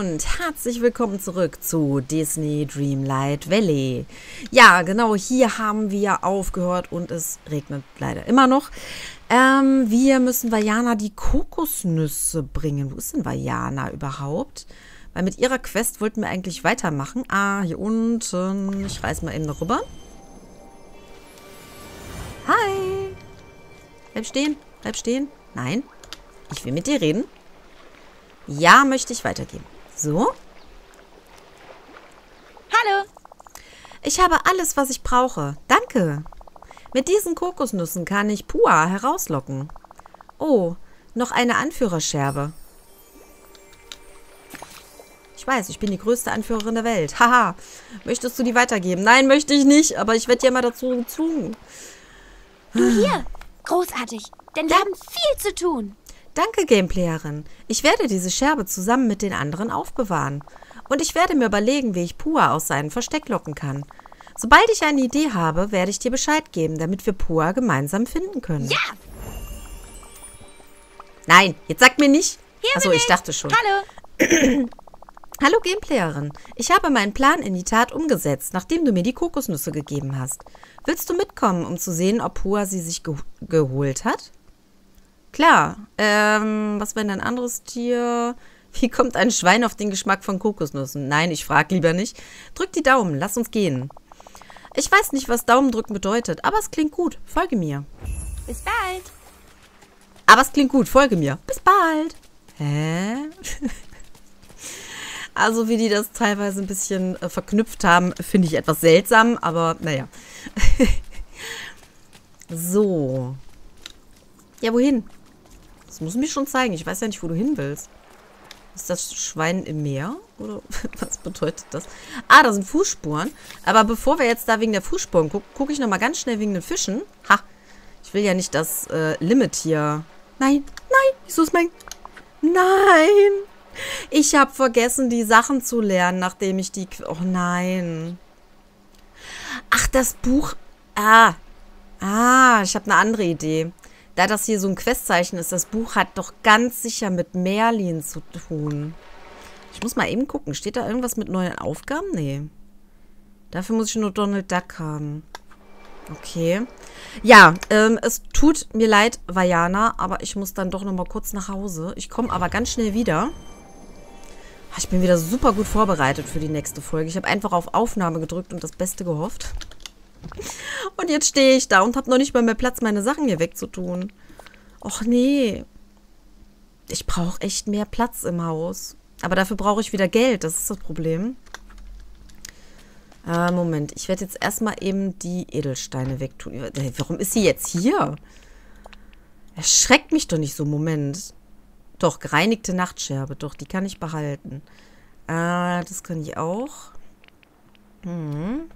und herzlich willkommen zurück zu Disney Dreamlight Valley. Ja, genau, hier haben wir aufgehört und es regnet leider immer noch. Ähm, wir müssen Vajana die Kokosnüsse bringen. Wo ist denn Vajana überhaupt? Weil mit ihrer Quest wollten wir eigentlich weitermachen. Ah, hier unten. Ich reiß mal eben rüber. Hi. Bleib stehen. Bleib stehen. Nein. Ich will mit dir reden. Ja, möchte ich weitergeben. So. Hallo. Ich habe alles, was ich brauche. Danke. Mit diesen Kokosnüssen kann ich Pua herauslocken. Oh, noch eine Anführerscherbe. Ich weiß, ich bin die größte Anführerin der Welt. Haha. Möchtest du die weitergeben? Nein, möchte ich nicht, aber ich werde dir mal dazu gezwungen. Du hier. Großartig. Denn wir haben viel zu tun. Danke, Gameplayerin. Ich werde diese Scherbe zusammen mit den anderen aufbewahren. Und ich werde mir überlegen, wie ich Pua aus seinem Versteck locken kann. Sobald ich eine Idee habe, werde ich dir Bescheid geben, damit wir Pua gemeinsam finden können. Ja. Nein, jetzt sag mir nicht. Hier Achso, ich dachte schon. Hallo. Hallo Gameplayerin, ich habe meinen Plan in die Tat umgesetzt, nachdem du mir die Kokosnüsse gegeben hast. Willst du mitkommen, um zu sehen, ob Pua sie sich ge geholt hat? Klar. Ähm, was wäre denn ein anderes Tier? Wie kommt ein Schwein auf den Geschmack von Kokosnüssen? Nein, ich frage lieber nicht. Drück die Daumen, lass uns gehen. Ich weiß nicht, was Daumendrücken bedeutet, aber es klingt gut. Folge mir. Bis bald. Aber es klingt gut, folge mir. Bis bald. Hä? Also wie die das teilweise ein bisschen äh, verknüpft haben, finde ich etwas seltsam, aber naja. so. Ja, wohin? Das muss mich schon zeigen. Ich weiß ja nicht, wo du hin willst. Ist das Schwein im Meer? Oder was bedeutet das? Ah, da sind Fußspuren. Aber bevor wir jetzt da wegen der Fußspuren gucken, gucke ich nochmal ganz schnell wegen den Fischen. Ha, ich will ja nicht das äh, Limit hier... Nein, nein, wieso ist mein... Nein! Ich habe vergessen, die Sachen zu lernen, nachdem ich die... Oh nein. Ach, das Buch... Ah. Ah, ich habe eine andere Idee. Da das hier so ein Questzeichen ist, das Buch hat doch ganz sicher mit Merlin zu tun. Ich muss mal eben gucken. Steht da irgendwas mit neuen Aufgaben? Nee. Dafür muss ich nur Donald Duck haben. Okay. Ja, ähm, es tut mir leid, Vajana, aber ich muss dann doch noch mal kurz nach Hause. Ich komme aber ganz schnell wieder. Ich bin wieder super gut vorbereitet für die nächste Folge. Ich habe einfach auf Aufnahme gedrückt und das Beste gehofft. Und jetzt stehe ich da und habe noch nicht mal mehr Platz, meine Sachen hier wegzutun. Och nee. Ich brauche echt mehr Platz im Haus. Aber dafür brauche ich wieder Geld. Das ist das Problem. Äh, Moment. Ich werde jetzt erstmal eben die Edelsteine wegtun. Äh, warum ist sie jetzt hier? Erschreckt mich doch nicht so. Moment. Doch, gereinigte Nachtscherbe. Doch, die kann ich behalten. Äh, das kann ich auch. Hm.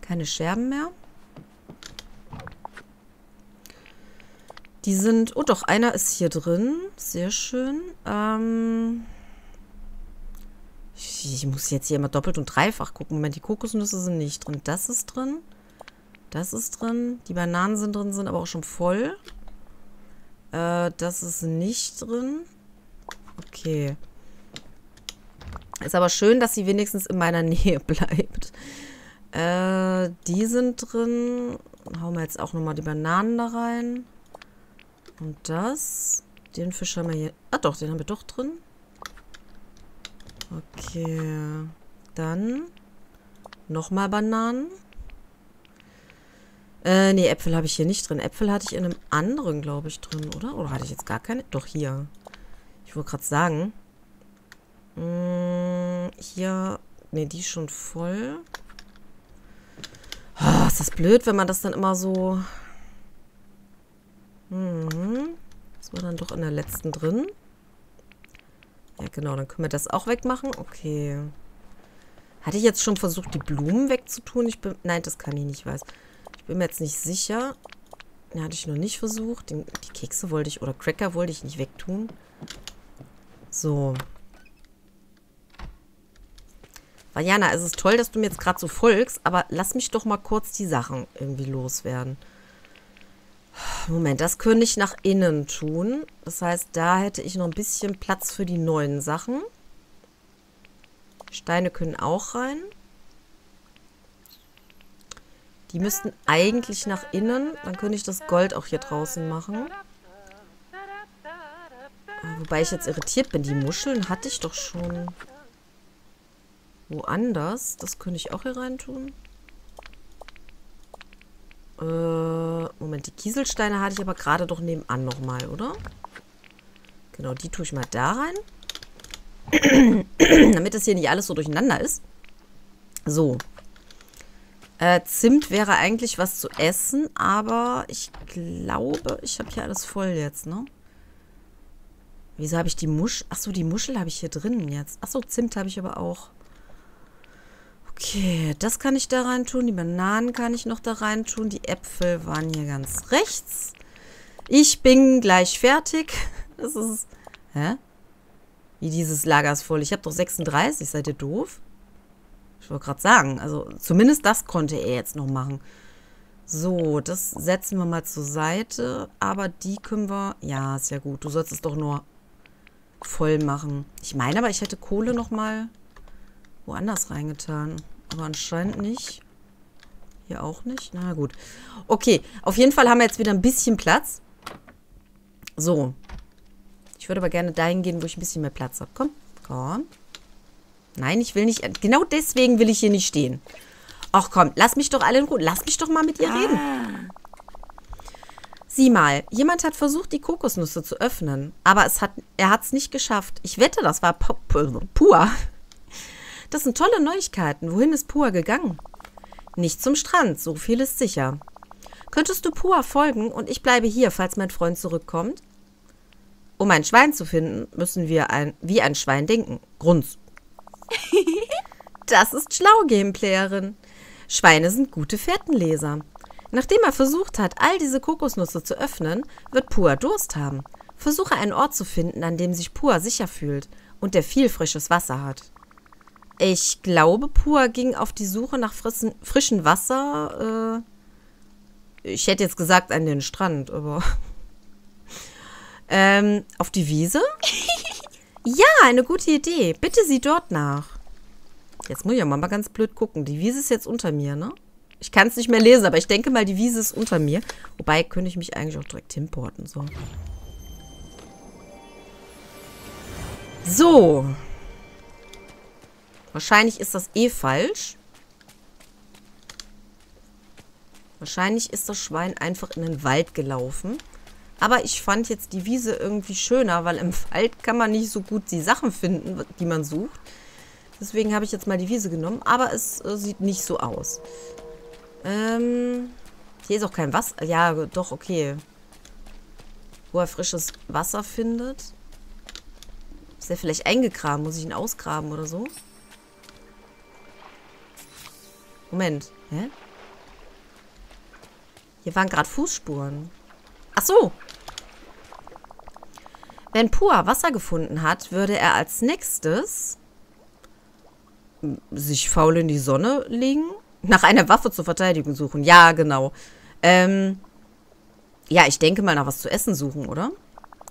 Keine Scherben mehr. Die sind... Oh doch, einer ist hier drin. Sehr schön. Ähm... Ich, muss jetzt hier immer doppelt und dreifach gucken. Moment, die Kokosnüsse sind nicht drin. Das ist drin. Das ist drin. Die Bananen sind drin, sind aber auch schon voll. Äh, das ist nicht drin. Okay. Ist aber schön, dass sie wenigstens in meiner Nähe bleibt. Äh, die sind drin. Dann hauen wir jetzt auch nochmal die Bananen da rein. Und das. Den Fisch haben wir hier. Ah doch, den haben wir doch drin. Okay. Dann nochmal Bananen. Äh, nee, Äpfel habe ich hier nicht drin. Äpfel hatte ich in einem anderen, glaube ich, drin, oder? Oder hatte ich jetzt gar keine? Doch, hier. Ich wollte gerade sagen. Hm, hier. Nee, die ist schon voll. Oh, ist das blöd, wenn man das dann immer so... Mhm. Das war dann doch in der letzten drin. Ja, genau, dann können wir das auch wegmachen. Okay. Hatte ich jetzt schon versucht, die Blumen wegzutun? Ich bin... Nein, das kann ich nicht, weiß. Ich bin mir jetzt nicht sicher. Ja, hatte ich noch nicht versucht. Den, die Kekse wollte ich... Oder Cracker wollte ich nicht wegtun. So. Vajana, es ist toll, dass du mir jetzt gerade so folgst, aber lass mich doch mal kurz die Sachen irgendwie loswerden. Moment, das könnte ich nach innen tun. Das heißt, da hätte ich noch ein bisschen Platz für die neuen Sachen. Steine können auch rein. Die müssten eigentlich nach innen. Dann könnte ich das Gold auch hier draußen machen. Äh, wobei ich jetzt irritiert bin. Die Muscheln hatte ich doch schon woanders. Das könnte ich auch hier rein tun. Äh, Moment, die Kieselsteine hatte ich aber gerade doch nebenan nochmal, oder? Genau, die tue ich mal da rein. Damit das hier nicht alles so durcheinander ist. So. Äh, Zimt wäre eigentlich was zu essen, aber ich glaube, ich habe hier alles voll jetzt, ne? Wieso habe ich die Muschel? Achso, die Muschel habe ich hier drin jetzt. Achso, Zimt habe ich aber auch. Okay, das kann ich da rein tun. Die Bananen kann ich noch da rein tun. Die Äpfel waren hier ganz rechts. Ich bin gleich fertig. Das ist... Hä? Wie dieses Lager ist voll. Ich habe doch 36. Seid ihr doof? Ich wollte gerade sagen. Also zumindest das konnte er jetzt noch machen. So, das setzen wir mal zur Seite. Aber die können wir... Ja, ist ja gut. Du sollst es doch nur voll machen. Ich meine aber, ich hätte Kohle noch mal woanders reingetan. Aber anscheinend nicht. Hier auch nicht. Na gut. Okay, auf jeden Fall haben wir jetzt wieder ein bisschen Platz. So. Ich würde aber gerne dahin gehen, wo ich ein bisschen mehr Platz habe. Komm, komm. Nein, ich will nicht. Genau deswegen will ich hier nicht stehen. Ach komm, lass mich doch alle in Ruhe. Lass mich doch mal mit ihr reden. Ah. Sieh mal, jemand hat versucht, die Kokosnüsse zu öffnen, aber es hat, er hat es nicht geschafft. Ich wette, das war pur. Das sind tolle Neuigkeiten. Wohin ist Pua gegangen? Nicht zum Strand, so viel ist sicher. Könntest du Pua folgen und ich bleibe hier, falls mein Freund zurückkommt? Um ein Schwein zu finden, müssen wir ein, wie ein Schwein denken. Grunz. das ist schlau, Gameplayerin. Schweine sind gute Fährtenleser. Nachdem er versucht hat, all diese Kokosnüsse zu öffnen, wird Pua Durst haben. Versuche einen Ort zu finden, an dem sich Pua sicher fühlt und der viel frisches Wasser hat. Ich glaube, Pua ging auf die Suche nach frissen, frischem Wasser. Äh, ich hätte jetzt gesagt an den Strand, aber. ähm, auf die Wiese? ja, eine gute Idee. Bitte sieh dort nach. Jetzt muss ich ja mal ganz blöd gucken. Die Wiese ist jetzt unter mir, ne? Ich kann es nicht mehr lesen, aber ich denke mal, die Wiese ist unter mir. Wobei, könnte ich mich eigentlich auch direkt hinporten. So. So. Wahrscheinlich ist das eh falsch. Wahrscheinlich ist das Schwein einfach in den Wald gelaufen. Aber ich fand jetzt die Wiese irgendwie schöner, weil im Wald kann man nicht so gut die Sachen finden, die man sucht. Deswegen habe ich jetzt mal die Wiese genommen. Aber es äh, sieht nicht so aus. Ähm, hier ist auch kein Wasser. Ja, doch, okay. Wo er frisches Wasser findet. Ist er vielleicht eingegraben? Muss ich ihn ausgraben oder so? Moment. Hä? Hier waren gerade Fußspuren. Ach so. Wenn Pua Wasser gefunden hat, würde er als nächstes sich faul in die Sonne legen nach einer Waffe zur Verteidigung suchen. Ja, genau. Ähm, ja, ich denke mal nach was zu essen suchen, oder?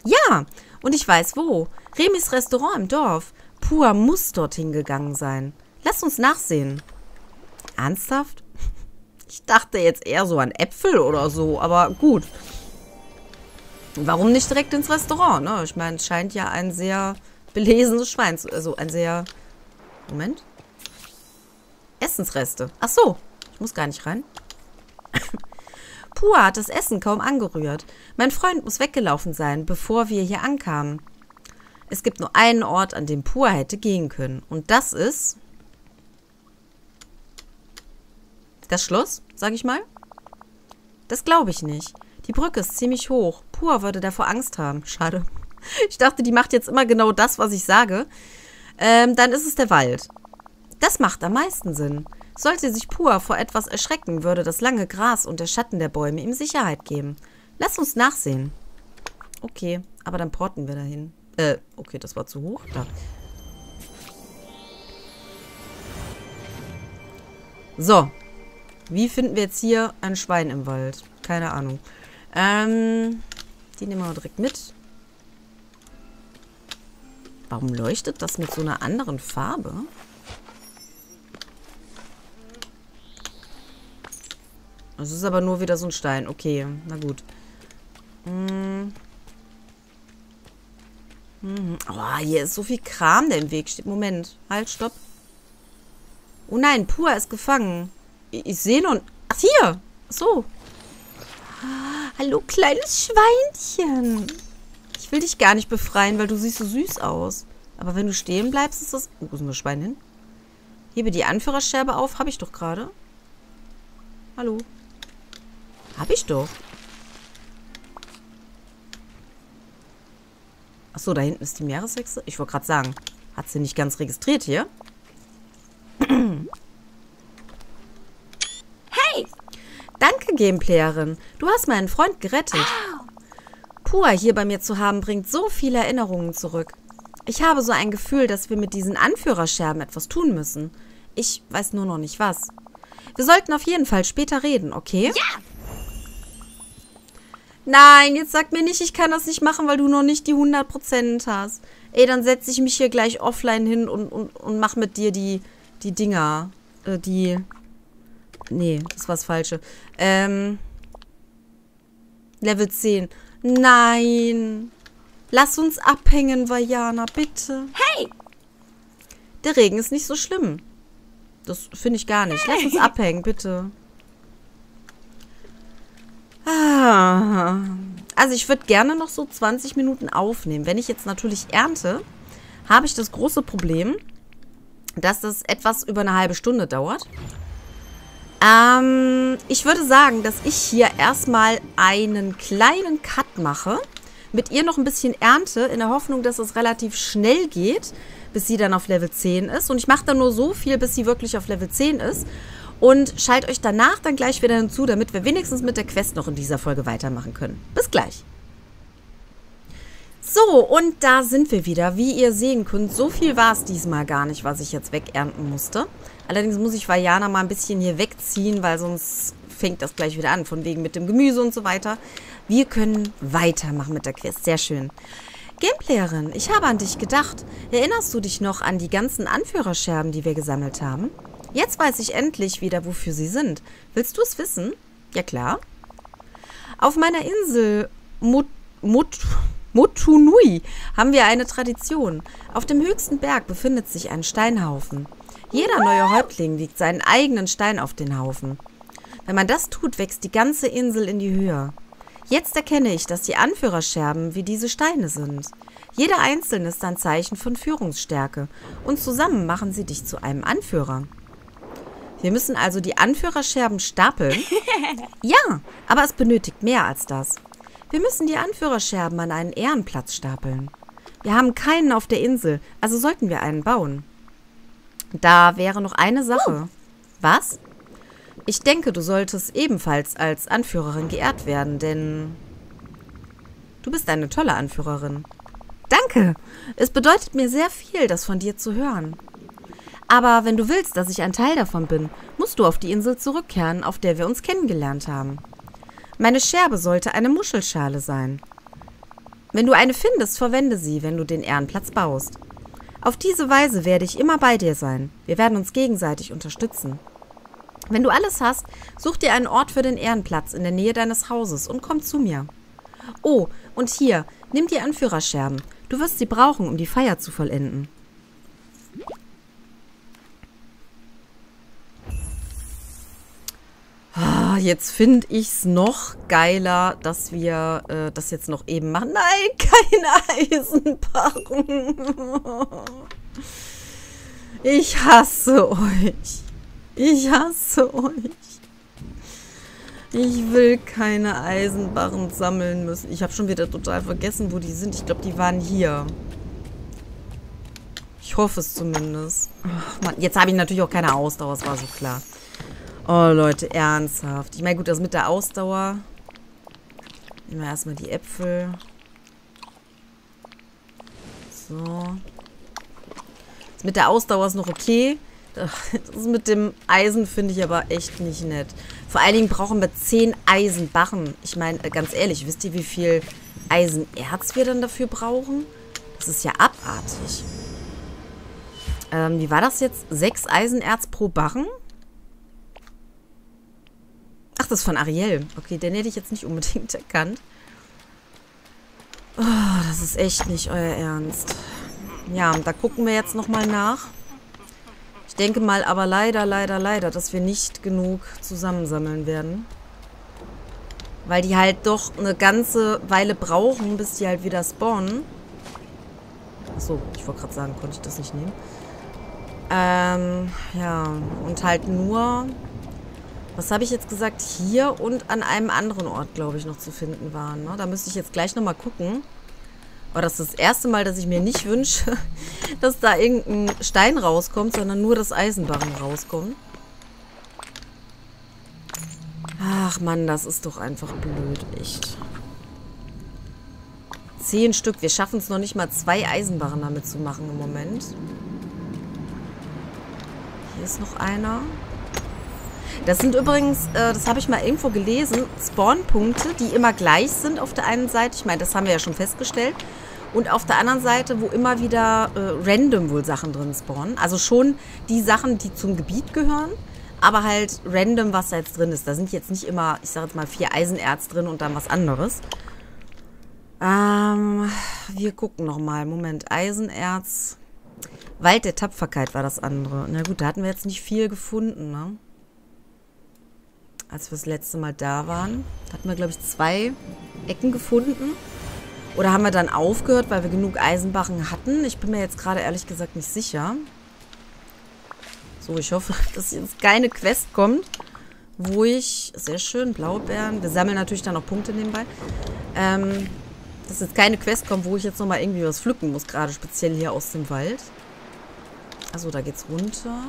Ja, und ich weiß wo. Remis Restaurant im Dorf. Pua muss dorthin gegangen sein. Lass uns nachsehen. Ernsthaft? Ich dachte jetzt eher so an Äpfel oder so, aber gut. Warum nicht direkt ins Restaurant, ne? Ich meine, es scheint ja ein sehr belesenes Schwein zu... Also ein sehr... Moment. Essensreste. Ach so, ich muss gar nicht rein. Pua hat das Essen kaum angerührt. Mein Freund muss weggelaufen sein, bevor wir hier ankamen. Es gibt nur einen Ort, an dem Pua hätte gehen können. Und das ist... Das Schloss, sag ich mal? Das glaube ich nicht. Die Brücke ist ziemlich hoch. Pua würde davor Angst haben. Schade. Ich dachte, die macht jetzt immer genau das, was ich sage. Ähm, dann ist es der Wald. Das macht am meisten Sinn. Sollte sich Pua vor etwas erschrecken, würde das lange Gras und der Schatten der Bäume ihm Sicherheit geben. Lass uns nachsehen. Okay, aber dann porten wir dahin. Äh, okay, das war zu hoch. Da. So. Wie finden wir jetzt hier ein Schwein im Wald? Keine Ahnung. Ähm, die nehmen wir direkt mit. Warum leuchtet das mit so einer anderen Farbe? Es ist aber nur wieder so ein Stein. Okay, na gut. Hm. Hm. Oh, hier ist so viel Kram, der im Weg steht. Moment. Halt, stopp. Oh nein, Pua ist gefangen. Ich, sehe noch... Ach, hier. So. Hallo, kleines Schweinchen. Ich will dich gar nicht befreien, weil du siehst so süß aus. Aber wenn du stehen bleibst, ist das... Wo ist denn das Schwein hin? Hebe die Anführerscherbe auf. Habe ich doch gerade. Hallo. Habe ich doch. Achso, da hinten ist die Meereshexe. Ich wollte gerade sagen, hat sie nicht ganz registriert hier? Hey! Danke, Gameplayerin. Du hast meinen Freund gerettet. Pua hier bei mir zu haben, bringt so viele Erinnerungen zurück. Ich habe so ein Gefühl, dass wir mit diesen Anführerscherben etwas tun müssen. Ich weiß nur noch nicht was. Wir sollten auf jeden Fall später reden, okay? Ja! Nein, jetzt sag mir nicht, ich kann das nicht machen, weil du noch nicht die 100% hast. Ey, dann setze ich mich hier gleich offline hin und, und, und mach mit dir die, die Dinger. Äh, die... Nee, das war das Falsche. Ähm... Level 10. Nein. Lass uns abhängen, Vajana, bitte. Hey! Der Regen ist nicht so schlimm. Das finde ich gar nicht. Lass uns abhängen, bitte. Ah. Also ich würde gerne noch so 20 Minuten aufnehmen. Wenn ich jetzt natürlich ernte, habe ich das große Problem, dass das etwas über eine halbe Stunde dauert. Ähm, ich würde sagen, dass ich hier erstmal einen kleinen Cut mache. Mit ihr noch ein bisschen ernte, in der Hoffnung, dass es relativ schnell geht, bis sie dann auf Level 10 ist. Und ich mache dann nur so viel, bis sie wirklich auf Level 10 ist. Und schalt euch danach dann gleich wieder hinzu, damit wir wenigstens mit der Quest noch in dieser Folge weitermachen können. Bis gleich. So, und da sind wir wieder. Wie ihr sehen könnt, so viel war es diesmal gar nicht, was ich jetzt wegernten musste. Allerdings muss ich Vajana mal ein bisschen hier wegziehen, weil sonst fängt das gleich wieder an, von wegen mit dem Gemüse und so weiter. Wir können weitermachen mit der Quest. Sehr schön. Gameplayerin, ich habe an dich gedacht. Erinnerst du dich noch an die ganzen Anführerscherben, die wir gesammelt haben? Jetzt weiß ich endlich wieder, wofür sie sind. Willst du es wissen? Ja, klar. Auf meiner Insel Mut, Mut, Motunui haben wir eine Tradition. Auf dem höchsten Berg befindet sich ein Steinhaufen. Jeder neue Häuptling legt seinen eigenen Stein auf den Haufen. Wenn man das tut, wächst die ganze Insel in die Höhe. Jetzt erkenne ich, dass die Anführerscherben wie diese Steine sind. Jeder einzelne ist ein Zeichen von Führungsstärke und zusammen machen sie dich zu einem Anführer. Wir müssen also die Anführerscherben stapeln. Ja, aber es benötigt mehr als das. Wir müssen die Anführerscherben an einen Ehrenplatz stapeln. Wir haben keinen auf der Insel, also sollten wir einen bauen. Da wäre noch eine Sache. Was? Ich denke, du solltest ebenfalls als Anführerin geehrt werden, denn du bist eine tolle Anführerin. Danke. Es bedeutet mir sehr viel, das von dir zu hören. Aber wenn du willst, dass ich ein Teil davon bin, musst du auf die Insel zurückkehren, auf der wir uns kennengelernt haben. Meine Scherbe sollte eine Muschelschale sein. Wenn du eine findest, verwende sie, wenn du den Ehrenplatz baust. Auf diese Weise werde ich immer bei dir sein. Wir werden uns gegenseitig unterstützen. Wenn du alles hast, such dir einen Ort für den Ehrenplatz in der Nähe deines Hauses und komm zu mir. Oh, und hier, nimm die Anführerscherben. Du wirst sie brauchen, um die Feier zu vollenden. Ah, jetzt finde ich es noch geiler, dass wir äh, das jetzt noch eben machen. Nein, keine Eisenbarren. Ich hasse euch. Ich hasse euch. Ich will keine Eisenbarren sammeln müssen. Ich habe schon wieder total vergessen, wo die sind. Ich glaube, die waren hier. Ich hoffe es zumindest. Ach, Mann. Jetzt habe ich natürlich auch keine Ausdauer, das war so klar. Oh, Leute, ernsthaft. Ich meine, gut, das mit der Ausdauer. Nehmen wir erstmal die Äpfel. So. Das mit der Ausdauer ist noch okay. Das mit dem Eisen finde ich aber echt nicht nett. Vor allen Dingen brauchen wir 10 Eisenbarren. Ich meine, äh, ganz ehrlich, wisst ihr, wie viel Eisenerz wir dann dafür brauchen? Das ist ja abartig. Ähm, wie war das jetzt? 6 Eisenerz pro Barren? Das ist von Ariel. Okay, den hätte ich jetzt nicht unbedingt erkannt. Oh, das ist echt nicht euer Ernst. Ja, da gucken wir jetzt nochmal nach. Ich denke mal aber leider, leider, leider, dass wir nicht genug zusammensammeln werden. Weil die halt doch eine ganze Weile brauchen, bis die halt wieder spawnen. Achso, ich wollte gerade sagen, konnte ich das nicht nehmen. Ähm, ja. Und halt nur, was habe ich jetzt gesagt, hier und an einem anderen Ort, glaube ich, noch zu finden waren. Ne? Da müsste ich jetzt gleich nochmal gucken. Aber das ist das erste Mal, dass ich mir nicht wünsche, dass da irgendein Stein rauskommt, sondern nur das Eisenbarren rauskommt. Ach Mann, das ist doch einfach blöd, echt. Zehn Stück. Wir schaffen es noch nicht mal, zwei Eisenbarren damit zu machen im Moment. Hier ist noch einer. Das sind übrigens, äh, das habe ich mal irgendwo gelesen, Spawnpunkte, die immer gleich sind auf der einen Seite. Ich meine, das haben wir ja schon festgestellt. Und auf der anderen Seite, wo immer wieder äh, random wohl Sachen drin spawnen. Also schon die Sachen, die zum Gebiet gehören, aber halt random, was da jetzt drin ist. Da sind jetzt nicht immer, ich sage jetzt mal, vier Eisenerz drin und dann was anderes. Ähm, wir gucken nochmal. Moment, Eisenerz. Wald der Tapferkeit war das andere. Na gut, da hatten wir jetzt nicht viel gefunden, ne? Als wir das letzte Mal da waren. Hatten wir, glaube ich, zwei Ecken gefunden. Oder haben wir dann aufgehört, weil wir genug Eisenbarren hatten? Ich bin mir jetzt gerade ehrlich gesagt nicht sicher. So, ich hoffe, dass jetzt keine Quest kommt, wo ich... Sehr schön, Blaubeeren. Wir sammeln natürlich dann noch Punkte nebenbei. Ähm, dass jetzt keine Quest kommt, wo ich jetzt nochmal irgendwie was pflücken muss, gerade speziell hier aus dem Wald. Also da geht's runter.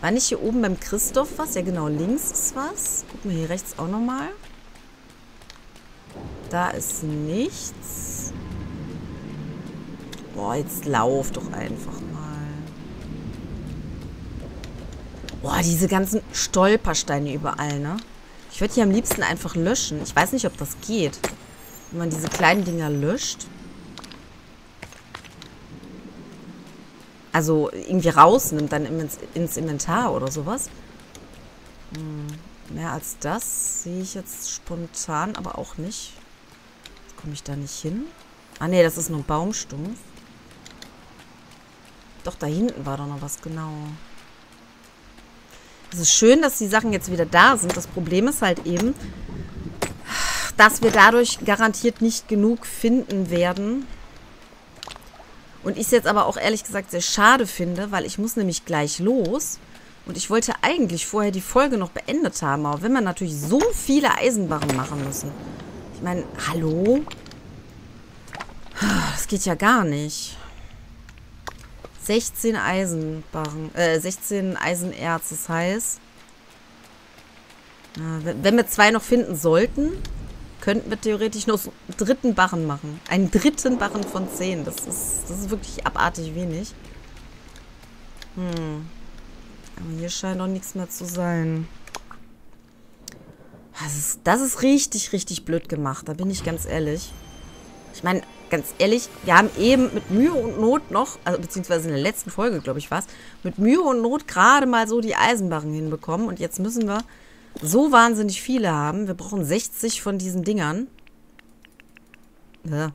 War nicht hier oben beim Christoph was? Ja, genau, links ist was. Gucken wir hier rechts auch nochmal. Da ist nichts. Boah, jetzt lauf doch einfach mal. Boah, diese ganzen Stolpersteine überall, ne? Ich würde die am liebsten einfach löschen. Ich weiß nicht, ob das geht. Wenn man diese kleinen Dinger löscht. Also irgendwie rausnimmt, dann ins, Inventar oder sowas. Hm, mehr als das sehe ich jetzt spontan, aber auch nicht. Komme ich da nicht hin? Ah, nee, das ist nur ein Baumstumpf. Doch, da hinten war doch noch was, genau. Es ist schön, dass die Sachen jetzt wieder da sind. Das Problem ist halt eben, dass wir dadurch garantiert nicht genug finden werden, und ich es jetzt aber auch ehrlich gesagt sehr schade finde, weil ich muss nämlich gleich los. Und ich wollte eigentlich vorher die Folge noch beendet haben. Aber wenn wir natürlich so viele Eisenbarren machen müssen. Ich meine, hallo? Das geht ja gar nicht. 16 Eisenbarren, äh, 16 Eisenerz, das heißt, äh, wenn wir zwei noch finden sollten, könnten wir theoretisch noch einen dritten Barren machen. Einen dritten Barren von 10. Das ist, das ist wirklich abartig wenig. Hm. Aber hier scheint auch nichts mehr zu sein. Das ist, das ist richtig, richtig blöd gemacht. Da bin ich ganz ehrlich. Ich meine, ganz ehrlich, wir haben eben mit Mühe und Not noch, also beziehungsweise in der letzten Folge, glaube ich, war es, mit Mühe und Not gerade mal so die Eisenbarren hinbekommen. Und jetzt müssen wir so wahnsinnig viele haben. Wir brauchen 60 von diesen Dingern. Ja.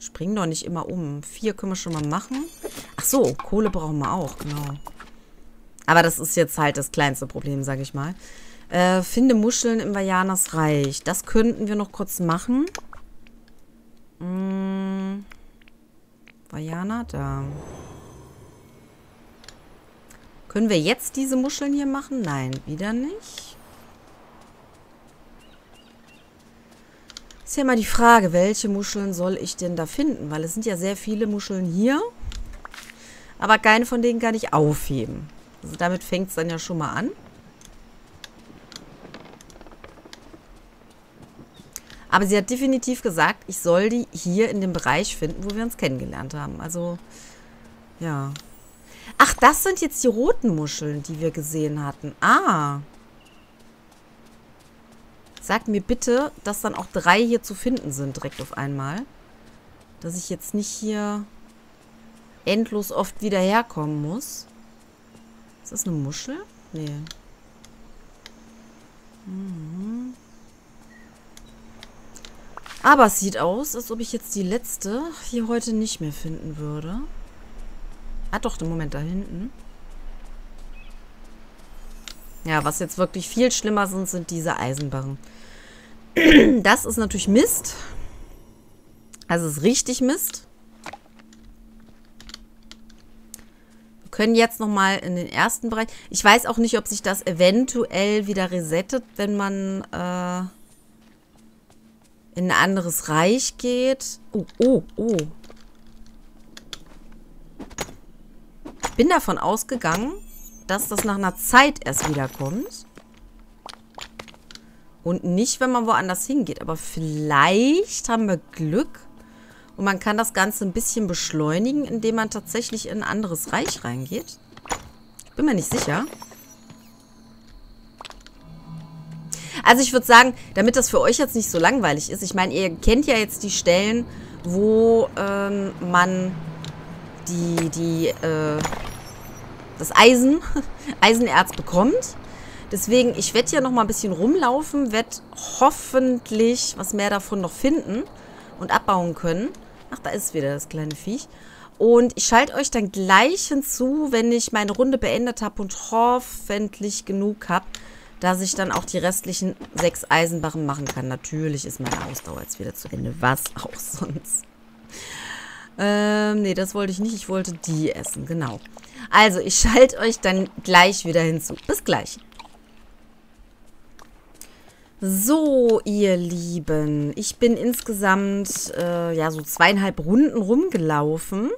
Springen doch nicht immer um. Vier können wir schon mal machen. Ach so, Kohle brauchen wir auch, genau. Aber das ist jetzt halt das kleinste Problem, sage ich mal. Äh, finde Muscheln im Vajanas Reich. Das könnten wir noch kurz machen. Hm. Vajana, da. Können wir jetzt diese Muscheln hier machen? Nein, wieder nicht. Ist ja mal die Frage, welche Muscheln soll ich denn da finden? Weil es sind ja sehr viele Muscheln hier. Aber keine von denen kann ich aufheben. Also damit fängt es dann ja schon mal an. Aber sie hat definitiv gesagt, ich soll die hier in dem Bereich finden, wo wir uns kennengelernt haben. Also, ja. Ach, das sind jetzt die roten Muscheln, die wir gesehen hatten. Ah. Sag mir bitte, dass dann auch drei hier zu finden sind direkt auf einmal. Dass ich jetzt nicht hier endlos oft wieder herkommen muss. Ist das eine Muschel? Nee. Mhm. Aber es sieht aus, als ob ich jetzt die letzte hier heute nicht mehr finden würde. Ah doch, den Moment da hinten. Ja, was jetzt wirklich viel schlimmer sind, sind diese Eisenbarren. Das ist natürlich Mist. Also es ist richtig Mist. Wir können jetzt nochmal in den ersten Bereich. Ich weiß auch nicht, ob sich das eventuell wieder resettet, wenn man äh, in ein anderes Reich geht. Oh, oh, oh. Bin davon ausgegangen, dass das nach einer Zeit erst wiederkommt. Und nicht, wenn man woanders hingeht. Aber vielleicht haben wir Glück. Und man kann das Ganze ein bisschen beschleunigen, indem man tatsächlich in ein anderes Reich reingeht. Ich bin mir nicht sicher. Also ich würde sagen, damit das für euch jetzt nicht so langweilig ist. Ich meine, ihr kennt ja jetzt die Stellen, wo ähm, man die, die, äh, das Eisen, Eisenerz bekommt. Deswegen, ich werde hier nochmal ein bisschen rumlaufen, werde hoffentlich was mehr davon noch finden und abbauen können. Ach, da ist wieder das kleine Viech. Und ich schalte euch dann gleich hinzu, wenn ich meine Runde beendet habe und hoffentlich genug habe, dass ich dann auch die restlichen sechs Eisenbarren machen kann. Natürlich ist meine Ausdauer jetzt wieder zu Ende. Was auch sonst. Ähm, nee, das wollte ich nicht. Ich wollte die essen, genau. Also, ich schalte euch dann gleich wieder hinzu. Bis gleich. So, ihr Lieben, ich bin insgesamt äh, ja so zweieinhalb Runden rumgelaufen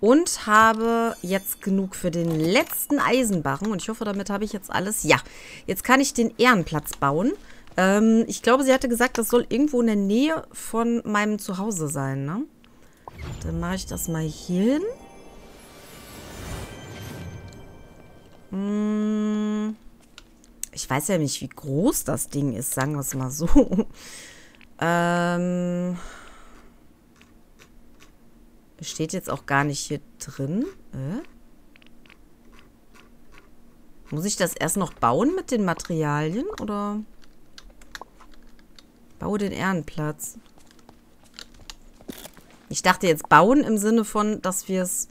und habe jetzt genug für den letzten Eisenbarren und ich hoffe, damit habe ich jetzt alles. Ja, jetzt kann ich den Ehrenplatz bauen. Ähm, ich glaube, sie hatte gesagt, das soll irgendwo in der Nähe von meinem Zuhause sein, ne? Dann mache ich das mal hier hin. Hm ich weiß ja nicht, wie groß das Ding ist, sagen wir es mal so. ähm, steht jetzt auch gar nicht hier drin. Äh? Muss ich das erst noch bauen mit den Materialien oder baue den Ehrenplatz? Ich dachte jetzt bauen im Sinne von, dass wir es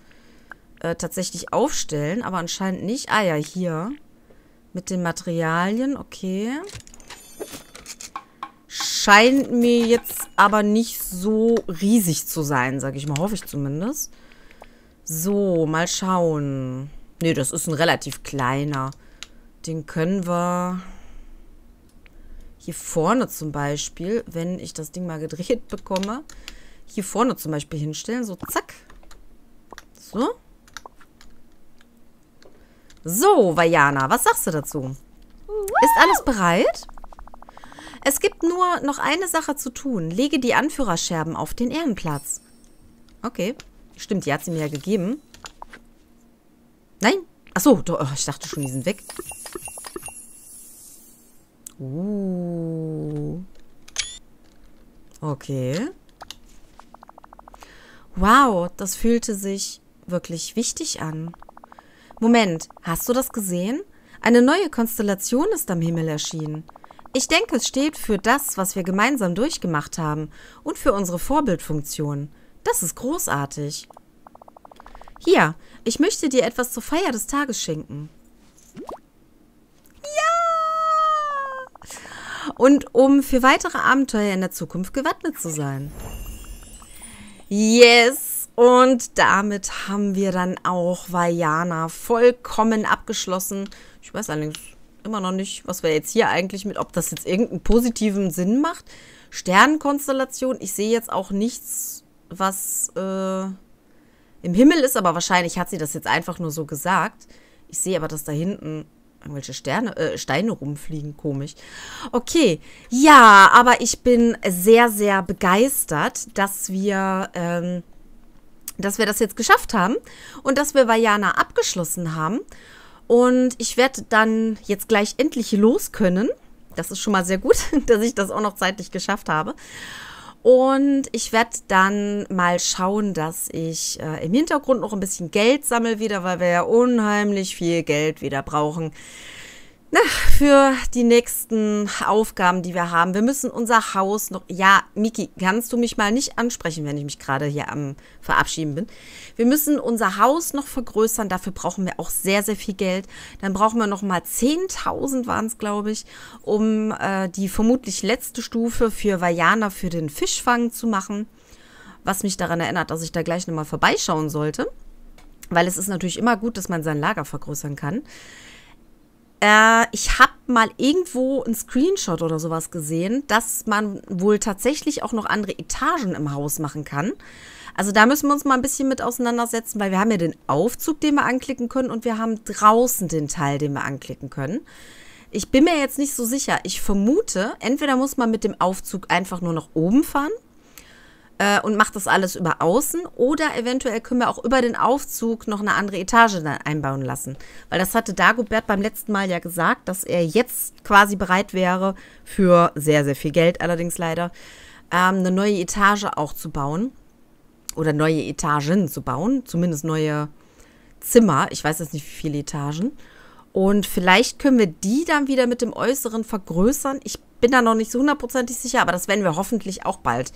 äh, tatsächlich aufstellen, aber anscheinend nicht. Ah ja, hier. Mit den Materialien, okay. Scheint mir jetzt aber nicht so riesig zu sein, sage ich mal. Hoffe ich zumindest. So, mal schauen. Ne, das ist ein relativ kleiner. Den können wir hier vorne zum Beispiel, wenn ich das Ding mal gedreht bekomme, hier vorne zum Beispiel hinstellen. So, zack. So. So, Vajana, was sagst du dazu? Ist alles bereit? Es gibt nur noch eine Sache zu tun. Lege die Anführerscherben auf den Ehrenplatz. Okay. Stimmt, die hat sie mir ja gegeben. Nein? Achso, oh, ich dachte schon, die sind weg. Uh. Okay. Wow, das fühlte sich wirklich wichtig an. Moment, hast du das gesehen? Eine neue Konstellation ist am Himmel erschienen. Ich denke, es steht für das, was wir gemeinsam durchgemacht haben und für unsere Vorbildfunktion. Das ist großartig. Hier, ich möchte dir etwas zur Feier des Tages schenken. Ja! Und um für weitere Abenteuer in der Zukunft gewappnet zu sein. Yes! Und damit haben wir dann auch Vajana vollkommen abgeschlossen. Ich weiß allerdings immer noch nicht, was wir jetzt hier eigentlich mit, ob das jetzt irgendeinen positiven Sinn macht. Sternenkonstellation, ich sehe jetzt auch nichts, was äh, im Himmel ist, aber wahrscheinlich hat sie das jetzt einfach nur so gesagt. Ich sehe aber, dass da hinten irgendwelche Sterne, äh, Steine rumfliegen, komisch. Okay, ja, aber ich bin sehr, sehr begeistert, dass wir ähm, dass wir das jetzt geschafft haben und dass wir Vajana abgeschlossen haben. Und ich werde dann jetzt gleich endlich los können. Das ist schon mal sehr gut, dass ich das auch noch zeitlich geschafft habe. Und ich werde dann mal schauen, dass ich äh, im Hintergrund noch ein bisschen Geld sammle wieder, weil wir ja unheimlich viel Geld wieder brauchen. Na, für die nächsten Aufgaben, die wir haben. Wir müssen unser Haus noch. Ja, Miki, kannst du mich mal nicht ansprechen, wenn ich mich gerade hier am Verabschieden bin? Wir müssen unser Haus noch vergrößern. Dafür brauchen wir auch sehr, sehr viel Geld. Dann brauchen wir noch mal 10.000 waren es, glaube ich, um äh, die vermutlich letzte Stufe für Vajana für den Fischfang zu machen. Was mich daran erinnert, dass ich da gleich nochmal vorbeischauen sollte. Weil es ist natürlich immer gut, dass man sein Lager vergrößern kann. Äh, ich habe mal irgendwo einen Screenshot oder sowas gesehen, dass man wohl tatsächlich auch noch andere Etagen im Haus machen kann. Also da müssen wir uns mal ein bisschen mit auseinandersetzen, weil wir haben ja den Aufzug, den wir anklicken können und wir haben draußen den Teil, den wir anklicken können. Ich bin mir jetzt nicht so sicher. Ich vermute, entweder muss man mit dem Aufzug einfach nur nach oben fahren äh, und macht das alles über außen oder eventuell können wir auch über den Aufzug noch eine andere Etage einbauen lassen. Weil das hatte Dagobert beim letzten Mal ja gesagt, dass er jetzt quasi bereit wäre, für sehr, sehr viel Geld allerdings leider, ähm, eine neue Etage auch zu bauen. Oder neue Etagen zu bauen, zumindest neue Zimmer. Ich weiß jetzt nicht, wie viele Etagen. Und vielleicht können wir die dann wieder mit dem Äußeren vergrößern. Ich bin da noch nicht so hundertprozentig sicher, aber das werden wir hoffentlich auch bald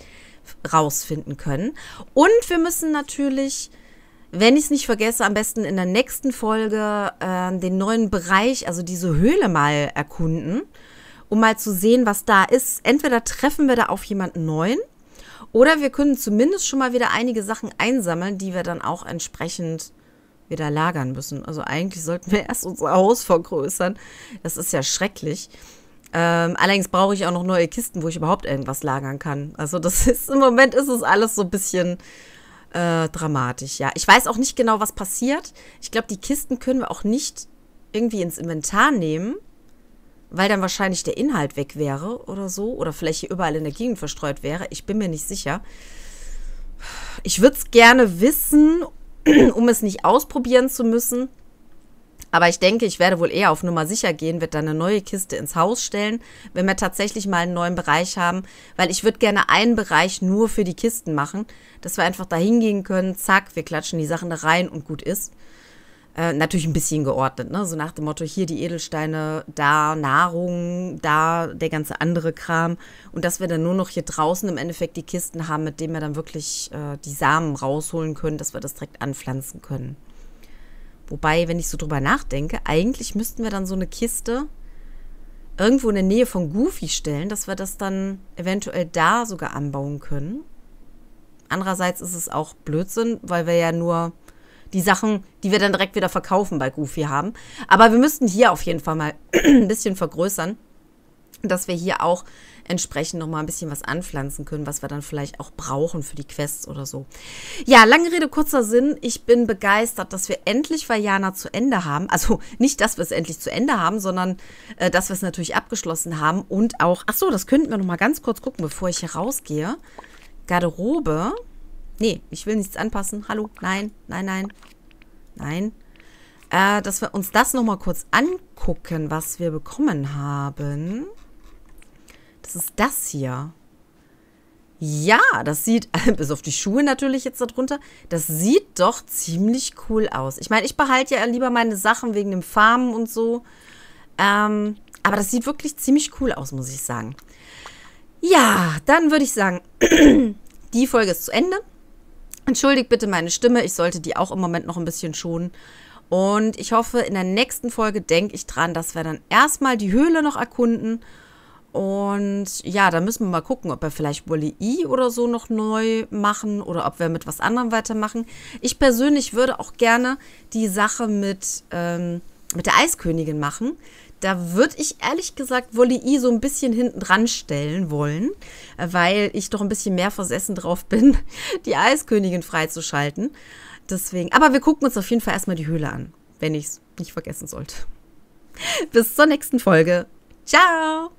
rausfinden können. Und wir müssen natürlich, wenn ich es nicht vergesse, am besten in der nächsten Folge äh, den neuen Bereich, also diese Höhle mal erkunden, um mal zu sehen, was da ist. Entweder treffen wir da auf jemanden neuen oder wir können zumindest schon mal wieder einige Sachen einsammeln, die wir dann auch entsprechend wieder lagern müssen. Also eigentlich sollten wir erst unser Haus vergrößern. Das ist ja schrecklich. Ähm, allerdings brauche ich auch noch neue Kisten, wo ich überhaupt irgendwas lagern kann. Also das ist im Moment ist es alles so ein bisschen äh, dramatisch, ja. Ich weiß auch nicht genau, was passiert. Ich glaube, die Kisten können wir auch nicht irgendwie ins Inventar nehmen, weil dann wahrscheinlich der Inhalt weg wäre oder so. Oder vielleicht hier überall in der Gegend verstreut wäre. Ich bin mir nicht sicher. Ich würde es gerne wissen, um es nicht ausprobieren zu müssen. Aber ich denke, ich werde wohl eher auf Nummer sicher gehen, wird dann eine neue Kiste ins Haus stellen, wenn wir tatsächlich mal einen neuen Bereich haben, weil ich würde gerne einen Bereich nur für die Kisten machen, dass wir einfach da hingehen können, zack, wir klatschen die Sachen da rein und gut ist. Äh, natürlich ein bisschen geordnet, ne? So nach dem Motto, hier die Edelsteine, da Nahrung, da der ganze andere Kram. Und dass wir dann nur noch hier draußen im Endeffekt die Kisten haben, mit denen wir dann wirklich äh, die Samen rausholen können, dass wir das direkt anpflanzen können. Wobei, wenn ich so drüber nachdenke, eigentlich müssten wir dann so eine Kiste irgendwo in der Nähe von Goofy stellen, dass wir das dann eventuell da sogar anbauen können. Andererseits ist es auch Blödsinn, weil wir ja nur die Sachen, die wir dann direkt wieder verkaufen bei Goofy haben. Aber wir müssten hier auf jeden Fall mal ein bisschen vergrößern, dass wir hier auch entsprechend noch mal ein bisschen was anpflanzen können, was wir dann vielleicht auch brauchen für die Quests oder so. Ja, lange Rede, kurzer Sinn. Ich bin begeistert, dass wir endlich Vajana zu Ende haben. Also nicht, dass wir es endlich zu Ende haben, sondern äh, dass wir es natürlich abgeschlossen haben und auch, ach so, das könnten wir noch mal ganz kurz gucken, bevor ich hier rausgehe. Garderobe. Nee, ich will nichts anpassen. Hallo, nein, nein, nein, nein. Äh, dass wir uns das noch mal kurz angucken, was wir bekommen haben. Das ist das hier. Ja, das sieht, bis auf die Schuhe natürlich jetzt darunter, das sieht doch ziemlich cool aus. Ich meine, ich behalte ja lieber meine Sachen wegen dem Farmen und so. Ähm, aber das sieht wirklich ziemlich cool aus, muss ich sagen. Ja, dann würde ich sagen, die Folge ist zu Ende. Entschuldigt bitte meine Stimme, ich sollte die auch im Moment noch ein bisschen schonen. Und ich hoffe, in der nächsten Folge denke ich dran, dass wir dann erstmal die Höhle noch erkunden und ja, da müssen wir mal gucken, ob wir vielleicht Wally E oder so noch neu machen oder ob wir mit was anderem weitermachen. Ich persönlich würde auch gerne die Sache mit, ähm, mit der Eiskönigin machen. Da würde ich ehrlich gesagt Wally E so ein bisschen hinten dran stellen wollen, weil ich doch ein bisschen mehr versessen drauf bin, die Eiskönigin freizuschalten. Deswegen, aber wir gucken uns auf jeden Fall erstmal die Höhle an, wenn ich es nicht vergessen sollte. Bis zur nächsten Folge. Ciao!